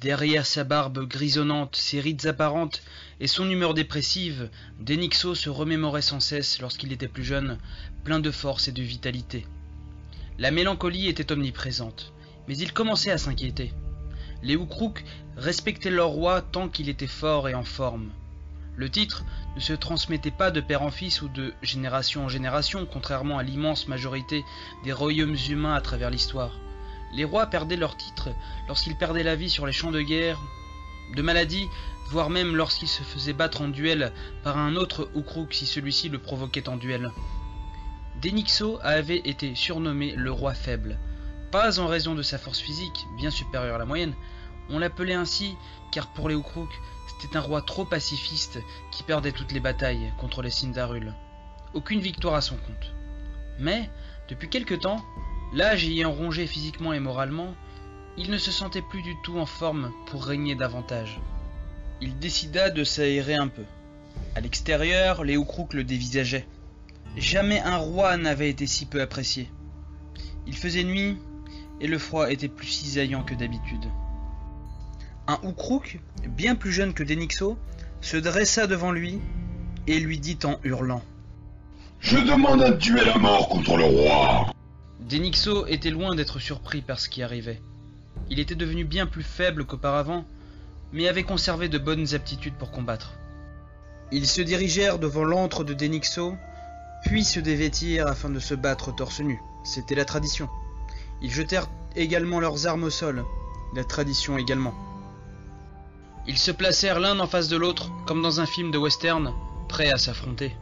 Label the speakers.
Speaker 1: Derrière sa barbe grisonnante, ses rides apparentes et son humeur dépressive, Denixo se remémorait sans cesse lorsqu'il était plus jeune, plein de force et de vitalité. La mélancolie était omniprésente, mais il commençait à s'inquiéter. Les Houkrouk respectaient leur roi tant qu'il était fort et en forme. Le titre ne se transmettait pas de père en fils ou de génération en génération, contrairement à l'immense majorité des royaumes humains à travers l'histoire. Les rois perdaient leur titre lorsqu'ils perdaient la vie sur les champs de guerre, de maladie, voire même lorsqu'ils se faisaient battre en duel par un autre Ukrouk si celui-ci le provoquait en duel. Denixo avait été surnommé le roi faible, pas en raison de sa force physique, bien supérieure à la moyenne, on l'appelait ainsi car pour les Ukrouk, c'était un roi trop pacifiste qui perdait toutes les batailles contre les Sindaruls. Aucune victoire à son compte. Mais, depuis quelque temps, l'âge ayant rongé physiquement et moralement, il ne se sentait plus du tout en forme pour régner davantage. Il décida de s'aérer un peu. À l'extérieur, les Ukrouk le dévisageaient. Jamais un roi n'avait été si peu apprécié. Il faisait nuit et le froid était plus cisaillant que d'habitude. Un Ukrouk, bien plus jeune que Denixo, se dressa devant lui et lui dit en hurlant
Speaker 2: Je demande un duel à mort contre le roi
Speaker 1: Denixo était loin d'être surpris par ce qui arrivait. Il était devenu bien plus faible qu'auparavant, mais avait conservé de bonnes aptitudes pour combattre. Ils se dirigèrent devant l'antre de Denixo puis se dévêtirent afin de se battre torse nu. C'était la tradition. Ils jetèrent également leurs armes au sol. La tradition également. Ils se placèrent l'un en face de l'autre, comme dans un film de western, prêts à s'affronter.